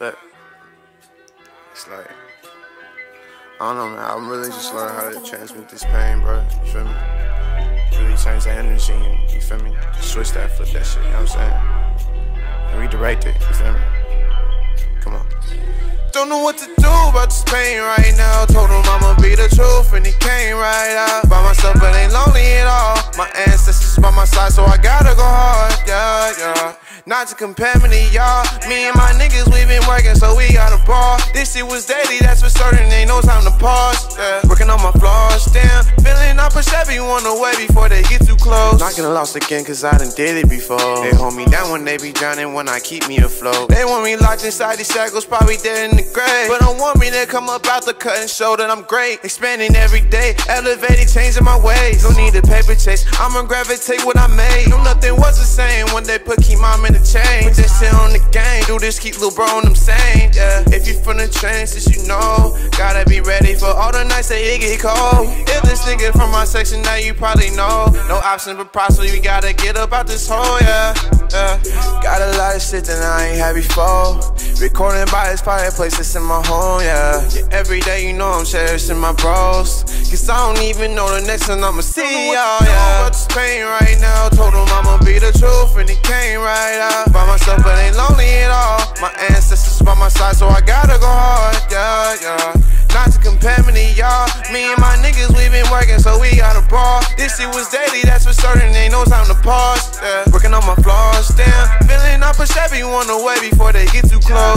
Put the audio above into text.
But it's like I don't know, man. I'm really just learning how to transmit this pain, bro. You feel me? Really change the energy, and, you feel me? Switch that, flip that shit. You know what I'm saying? redirect it. You feel me? Come on. Don't know what to do about this pain right now. Told him I'ma be the truth, and he came right out. By myself, but ain't lonely at all. My ancestors by my side, so I gotta go hard. Yeah, yeah. Not to compare me to y'all. Me and my working, so we got a ball. This shit was daily, that's for certain. Ain't no time to pause. Yeah. Working on my flaws, damn. Feeling I push everyone away before they get too close. Not gonna lost again, cause I done did it before. They hold me down when they be drowning, when I keep me afloat. They want me locked inside these shackles, probably dead in the grave. But don't want me to come up out the cut and show that I'm great. Expanding every day, elevating, changing my ways. Don't need a paper chase, I'ma gravitate what I made. Knew nothing was the same this, keep little bro on them sane. Yeah, if you from the trenches, you know. Gotta be ready for all the nights that it get cold. If this nigga from my section, now you probably know. No option but prosper, we gotta get up out this hole, yeah. yeah. Got a lot of shit that I ain't had before. Recording by this fireplace, it's in my home, yeah. yeah. Every day, you know I'm cherishing my bros. Cause I don't even know the next one I'ma see, y'all, yeah. But this pain right now, told him I'ma be the truth, and he came right out. Ancestors by my side, so I gotta go hard, yeah, yeah. Not to compare me to y'all. Me and my niggas, we been working, so we got a ball. This shit was daily, that's for certain. Ain't no time to pause. Yeah. Working on my flaws, damn. Feeling I push the way before they get too close.